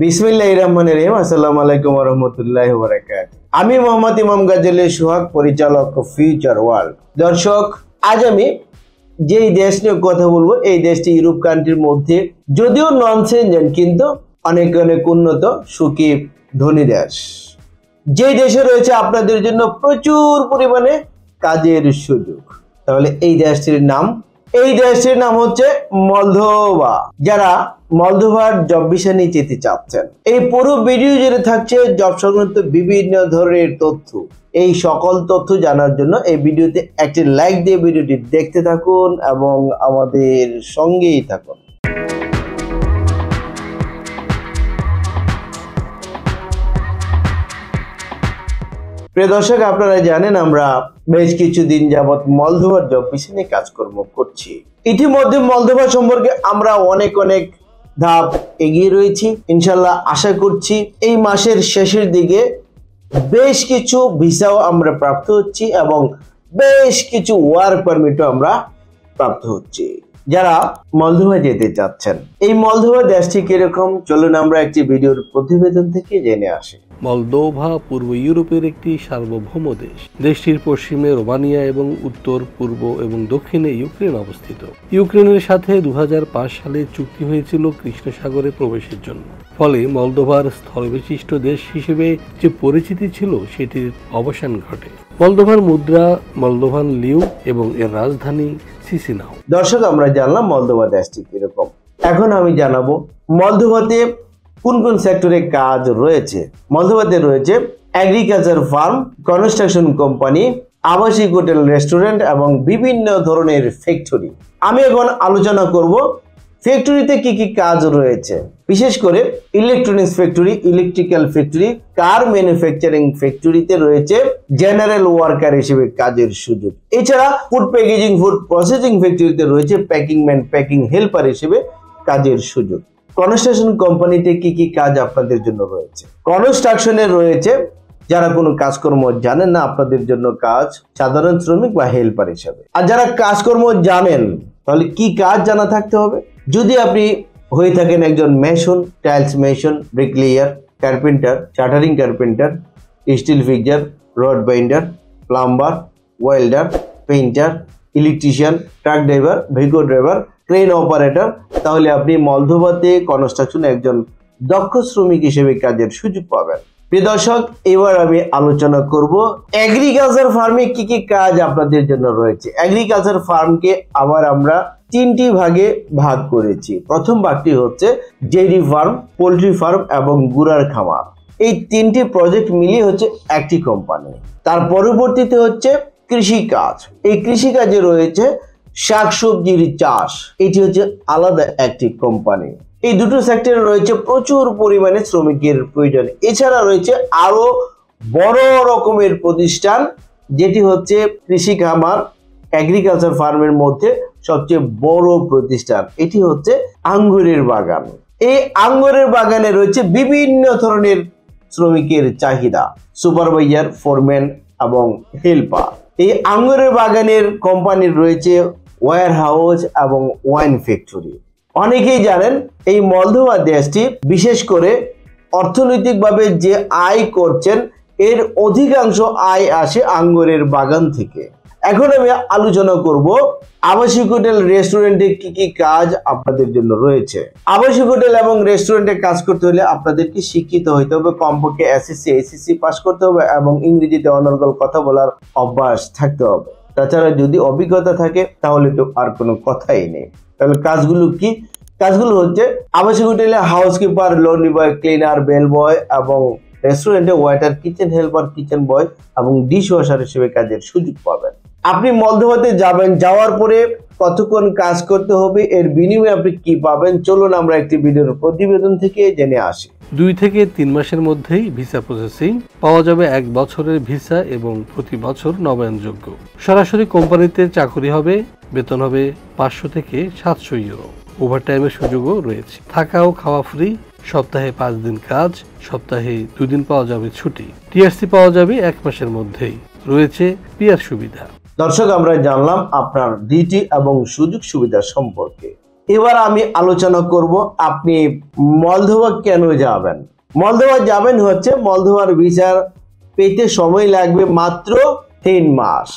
বিসমিল্লাহ রহমান রহিম। আসসালামু আলাইকুম রহমতুল্লাহ বারাকাত আমি মোহাম্মদ ইমাম গাজলে সোহাগ, পরিচালক ফিউচার ওয়ার্ল্ড দর্শক, আজ আমি যেই দেশ নিয়ে কথা বলব, এই দেশটি ইউরোপ কান্ট্রির মধ্যে যদিও নন সেনজেন কিন্তু অনেক অনেক উন্নত, সুখী, ধনী দেশ। যেই দেশে রয়েছে আপনাদের জন্য প্রচুর পরিমাণে কাজের সুযোগ। তাহলে এই দেশটির নাম এই দেশটির নাম হচ্ছে মলদোভা, যারা মলদোভার জব বিষয় নিয়ে যেতে চাচ্ছেন। এই পুরো ভিডিও জুড়ে থাকছে জব সংক্রান্ত বিভিন্ন ধরনের তথ্য। এই সকল তথ্য জানার জন্য এই ভিডিওতে একটি লাইক দিয়ে ভিডিওটি দেখতে থাকুন এবং আমাদের সঙ্গেই থাকুন। প্রিয় দর্শক আপনারা জানেন আমরা বেশ কিছুদিন যাবৎ মলদোভার জব নিয়ে কাজকর্ম করছি। ইতিমধ্যে মলদোভা সম্পর্কে আমরা অনেক অনেক ধাপ এগিয়ে রয়েছি, ইনশাল্লাহ আশা করছি এই মাসের শেষের দিকে বেশ কিছু ভিসাও আমরা প্রাপ্ত হচ্ছি এবং বেশ কিছু ওয়ার্ক পারমিটও আমরা প্রাপ্ত হচ্ছি। যারা মলদোভা যেতে চাচ্ছেন। এই মলদোভা দেশটি কীরকম? চলুন আমরা একটি ভিডিওর প্রতিবেদন থেকে জেনে আসি। মলদোভা পূর্ব ইউরোপের একটি সার্বভৌম দেশ। দেশটির পশ্চিমে রোমানিয়া এবং উত্তর, পূর্ব এবং দক্ষিণে ইউক্রেন অবস্থিত। ইউক্রেনের সাথে দু হাজার পাঁচ সালে চুক্তি হয়েছিল কৃষ্ণ সাগরে প্রবেশের জন্য। ফলে মলদোভার স্থলবিশিষ্ট দেশ হিসেবে যে পরিচিতি ছিল, সেটির অবসান ঘটে। মলদোভার মুদ্রা মলদোভান লিউ এবং এর রাজধানী সিসিনাও দর্শক, আমরা জানলাম মলদোভা দেশটি কীরকম। এখন আমি জানাব মলদোভাতে কোন কোন সেক্টরে কাজ রয়েছে। মলদোভাতে রয়েছে অ্যাগ্রিকালচার ফার্ম কনস্ট্রাকশন কোম্পানি আবাসিক হোটেল রেস্টুরেন্ট এবং বিভিন্ন ধরনের ফ্যাক্টরি আমি এখন আলোচনা করব ফ্যাক্টরিতে কি কি কাজ রয়েছে? বিশেষ করে electronics factory electrical factory car manufacturing ফ্যাক্টরিতে রয়েছে জেনারেল ওয়ার্কার হিসেবে কাজের সুযোগ। এছাড়া ফুড প্যাকেজিং ফুড প্রসেসিং ফ্যাক্টরিতে রয়েছে প্যাকিং ম্যান প্যাকিং হেল্পার হিসেবে কাজের সুযোগ। কনস্ট্রাকশন কোম্পানিতে কি কি কাজ আপনাদের জন্য রয়েছে? কনস্ট্রাকশনে রয়েছে, যারা কোনো কাজকর্ম জানেন না, আপনাদের জন্য কাজ সাধারণ শ্রমিক বা হেল্পার হিসাবে। আর যারা কাজকর্ম জানেন তাহলে কি কাজ জানা থাকতে হবে? যদি আপনি হয়ে থাকেন একজন mason tiles mason bricklayer carpenter shuttering carpenter steel fixer rod binder plumber welder painter electrician truck driver vehicle driver crane operator তাহলে আপনি মলদোভাতে কনস্ট্রাকশন একজন দক্ষ শ্রমিক হিসেবে কাজের সুযোগ পাবেন। প্রিয় দর্শক, এবার আমি আলোচনা করব এগ্রিকালচার ফার্মে কি কি কাজ আপনাদের জন্য রয়েছে। এগ্রিকালচার ফার্মকে আবার আমরা তিনটি ভাগে ভাগ করেছি। প্রথম ভাগটি হচ্ছে ডেইরি ফার্ম পোলট্রি ফার্ম এবং গুড়ার খামার। এই তিনটি প্রজেক্ট মিলিয়ে হচ্ছে একটি কোম্পানি তার পরবর্তীতে হচ্ছে কৃষিকাজ। এই কৃষিকাজে রয়েছে শাকসবজির চাষ। এটি হচ্ছে আলাদা একটি কোম্পানি এই দুটো সেক্টরে রয়েছে প্রচুর পরিমাণে শ্রমিকের প্রয়োজন। এছাড়া রয়েছে আরও বড় রকমের প্রতিষ্ঠান, যেটি হচ্ছে কৃষি খামার অ্যাগ্রিকালচার ফার্মের মধ্যে সবচেয়ে বড় প্রতিষ্ঠান। এটি হচ্ছে আঙ্গুরের বাগান। এই আঙ্গুরের বাগানে রয়েছে বিভিন্ন ধরনের শ্রমিকের চাহিদা সুপারভাইজার ফোরম্যান এবং হেল্পার এই আঙ্গুরের বাগানের কোম্পানির রয়েছে ওয়ার হাউস এবং ওয়াইন ফ্যাক্টরি অনেকেই জানেন এই মলদোভা দেশটি বিশেষ করে অর্থনৈতিকভাবে যে আয় করছেন, এর অধিকাংশ আয় আসে আঙ্গুরের বাগান থেকে। এখন আমি আলোচনা করব আবাসিক হোটেল, রেস্টুরেন্টে কি কি কাজ আপনাদের জন্য রয়েছে। আবাসিক হোটেল এবং রেস্টুরেন্টে কাজ করতে হলে আপনাদেরকে শিক্ষিত হইতে হবে? কমপক্ষে এসএসসি এসএসসি পাস করতে হবে এবং ইংরেজিতে অনর্গল কথা বলার অভ্যাস থাকতে হবে। তাছাড়া যদি অভিজ্ঞতা থাকে, তাহলে তো আর কোনো কথাই নেই। তাহলে কাজগুলো কি? কাজগুলো হচ্ছে আবাসিক হোটেলে housekeeper laundry boy cleaner bell boy এবং রেস্টুরেন্টে waiter kitchen helper kitchen boy এবং ডিশ ওয়াশার হিসেবে কাজের সুযোগ পাবেন। আপনি মলদোভাতে যাবেন, যাওয়ার পরে কতক্ষণ কাজ করতে হবে, এর বিনিময়ে আপনি কি পাবেন? চলুন আমরা একটি ভিডিওর প্রতিবেদন থেকে জেনে আসি। দুই থেকে তিন মাসের মধ্যেই ভিসা প্রসেসিং পাওয়া যাবে এক বছরের ভিসা এবং প্রতি বছর নবায়নযোগ্য। সরাসরি কোম্পানিতে চাকরি হবে বেতন হবে পাঁচশো থেকে সাতশো ইউরো ওভারটাইমের সুযোগও রয়েছে। থাকা ও খাওয়া ফ্রি সপ্তাহে পাঁচ দিন কাজ, সপ্তাহে দুদিন পাওয়া যাবে ছুটি। টিআরসি পাওয়া যাবে এক মাসের মধ্যেই। রয়েছে পিয়ার সুবিধা। দর্শক, আমরা জানলাম আপনার ডিটি এবং সুযোগ সুবিধা সম্পর্কে। এবার আমি আলোচনা করব, আপনি মলদোভা কেন যাবেন? মলদোভা যাবেন হচ্ছে, মলদোভার বিচার পেতে সময় লাগবে মাত্র তিন মাস।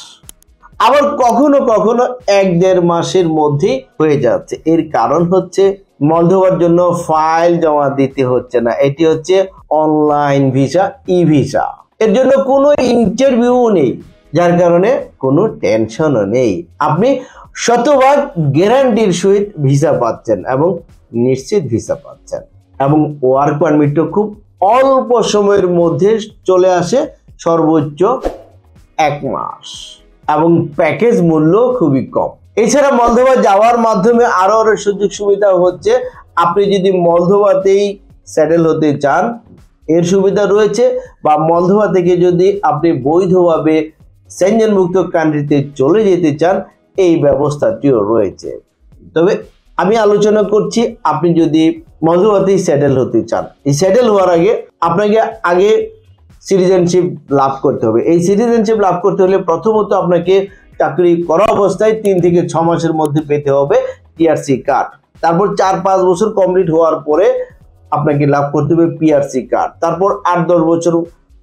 আবার কখনো কখনো এক দেড় মাসের মধ্যে হয়ে যাচ্ছে। এর কারণ হচ্ছে মলদোভার জন্য ফাইল জমা দিতে হচ্ছে না। এটি হচ্ছে অনলাইন ভিসা ই ভিসা এর জন্য কোনো ইন্টারভিউ নেই, যার কারণে কোনো টেনশনও নেই। আপনি শতভাগ গ্যারান্টির সহিত ভিসা পাচ্ছেন এবং নিশ্চিত ভিসা পাচ্ছেন। এবং ওয়ার্ক পারমিটও খুব অল্প সময়ের মধ্যে চলে আসে, সর্বোচ্চ এক মাস। এবং প্যাকেজ মূল্য খুবই কম। এছাড়া মলদোভা যাওয়ার মাধ্যমে আরও আরও সুযোগ সুবিধা হচ্ছে। আপনি যদি মলদোভাতেই সেটেল হতে চান, এর সুবিধা রয়েছে বা মলদোভা থেকে যদি আপনি বৈধভাবে সেঞ্জনমুক্ত কান্ট্রিতে চলে যেতে চান, এই ব্যবস্থাটিও রয়েছে। তবে আমি আলোচনা করছি, আপনি যদি মধুবাতেই সেটেল হতে চান। এই সেটেল হওয়ার আগে আপনাকে আগে সিটিজেনশিপ লাভ করতে হবে। এই সিটিজেনশিপ লাভ করতে হলে প্রথমত আপনাকে চাকরি করা অবস্থায় তিন থেকে ছ মাসের মধ্যে পেতে হবে টিআরসি কার্ড তারপর চার পাঁচ বছর কমপ্লিট হওয়ার পরে আপনাকে লাভ করতে হবে পিআরসি কার্ড তারপর আট দশ বছর,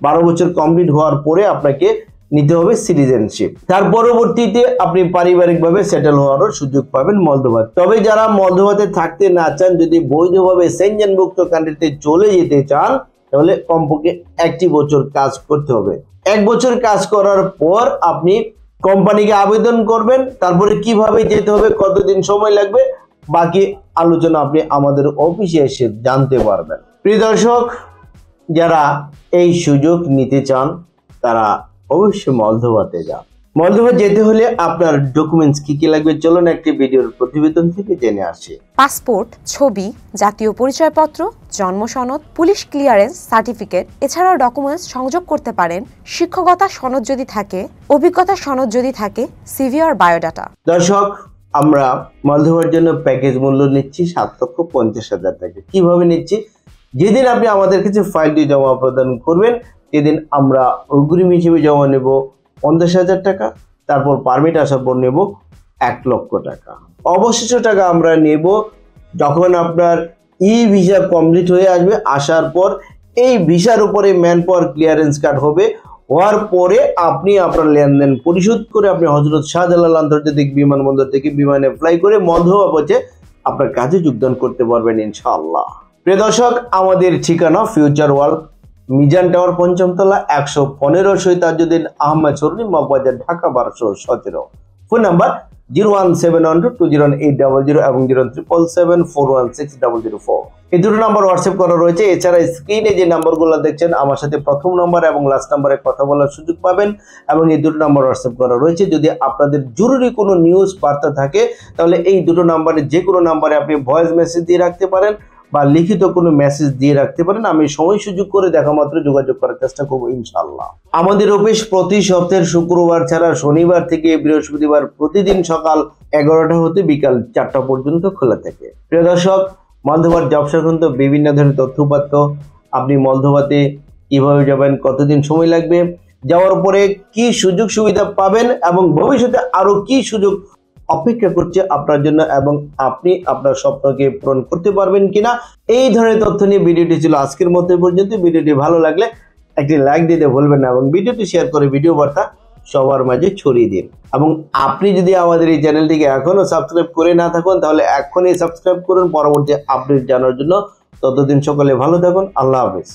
বারো বছর কমপ্লিট হওয়ার পরে আপনাকে নিতে হবে সিটিজেনশিপ তার পরবর্তীতে আপনি পারিবারিকভাবে সেটেল হওয়ারও সুযোগ পাবেন মলদোভাত তবে যারা মলদোভাতে থাকতে না চান, যদি বৈধভাবে সেঞ্জনমুক্ত কান্ট্রিতে চলে যেতে চান তাহলে কমপক্ষে একটি বছর কাজ করতে হবে। এক বছর কাজ করার পর আপনি কোম্পানিকে আবেদন করবেন, তারপরে কীভাবে যেতে হবে, কতদিন সময় লাগবে, বাকি আলোচনা আপনি আমাদের অফিসে এসে জানতে পারবেন। প্রিয় দর্শক, যারা এই সুযোগ নিতে চান, তারা অবশ্যই মলদোভাতে যান। মলদোভা যেতে হলে আপনার ডকুমেন্টস কি কি লাগবে? চলুন একটি ভিডিওর প্রতিবেদন থেকে জেনে আসি। পাসপোর্ট ছবি জাতীয় পরিচয়পত্র জন্ম সনদ পুলিশ ক্লিয়ারেন্স সার্টিফিকেট এছাড়াও ডকুমেন্টস সংযোগ করতে পারেন। শিক্ষকতা সনদ যদি থাকে অভিজ্ঞতা সনদ যদি থাকে সিভি আর বায়োডাটা দর্শক আমরা মলদোভার জন্য প্যাকেজ মূল্য নিচ্ছি সাত লক্ষ পঞ্চাশ হাজার টাকা। কীভাবে নিচ্ছি? যেদিন আপনি আমাদের কাছে ফাইলটি জমা প্রদান করবেন সেদিন আমরা অগ্রিম হিসেবে জমা নেব পঞ্চাশ হাজার টাকা, তারপর পারমিট আসার পর নেব এক লক্ষ টাকা। অবশিষ্ট টাকা আমরা নেব যখন আপনার ই ভিসা কমপ্লিট হয়ে আসবে, আসার পর এই ভিসার উপরে ম্যান পাওয়ার ক্লিয়ারেন্স কার্ড হবে। হওয়ার পরে আপনি আপনার লেনদেন পরিশোধ করে আপনি হজরত শাহজালাল আন্তর্জাতিক বিমানবন্দর থেকে বিমানে ফ্লাই করে মধ্যবা পথে আপনার কাজে যোগদান করতে পারবেন ইনশাআল্লাহ। প্রিয় দর্শক, আমাদের ঠিকানা ফিউচার ওয়ার্ল্ড মিজান টাওয়ার পঞ্চমতলা একশো পনেরো সৈতাজুদ্দিন আহমদ সরুনি মগবাজার, ঢাকা বারোশো সতেরো। Phone number zero one seven one two two zero eight double zero এবং zero triple seven four one six double zero four. এই দুটো নাম্বার হোয়াটসঅ্যাপ করা রয়েছে। এছাড়া স্ক্রিনে যে নাম্বারগুলো দেখছেন, আমার সাথে প্রথম নাম্বার এবং লাস্ট নাম্বারে কথা বলার সুযোগ পাবেন এবং এই দুটো নাম্বার হোয়াটসঅ্যাপ করা রয়েছে। যদি আপনাদের জরুরি কোনো নিউজ বার্তা থাকে, তাহলে এই দুটো নাম্বারে যে কোনো নাম্বারে আপনি ভয়েস মেসেজ দিয়ে রাখতে পারেন। বা লিখিত কোনো মেসেজ দিয়ে রাখতে পারেন আমি সময় সুযোগ করে দেখা মাত্র যোগাযোগ করার চেষ্টা করব ইনশাল্লাহ আমাদের অফিস প্রতি সপ্তাহের শুক্রবার ছাড়া শনিবার থেকে বৃহস্পতিবার প্রতিদিন সকাল এগারোটা হতে বিকাল চারটা পর্যন্ত খোলা থাকে। প্রিয় দর্শক মলদোবার জব সংক্রান্ত বিভিন্ন ধরনের তথ্যপাত্র আপনি মলদোবাতে কীভাবে যাবেন, কতদিন সময় লাগবে, যাওয়ার পরে কি সুযোগ সুবিধা পাবেন এবং ভবিষ্যতে আরও কি সুযোগ অপেক্ষা করছে আপনার জন্য এবং আপনি আপনার স্বপ্নকে পূরণ করতে পারবেন কিনা, এই ধরনের তথ্য নিয়ে ভিডিওটি ছিল আজকের মতো পর্যন্ত। ভিডিওটি ভালো লাগলে একটি লাইক দিতে ভুলবেন না এবং ভিডিওটি শেয়ার করে ভিডিও বার্তা সবার মাঝে ছড়িয়ে দিন। এবং আপনি যদি আমাদের এই চ্যানেলটিকে এখনও সাবস্ক্রাইব করে না থাকুন, তাহলে এখনই সাবস্ক্রাইব করুন। পরবর্তী আপডেট জানার জন্য ততদিন সকলে ভালো থাকুন। আল্লাহ হাফিজ।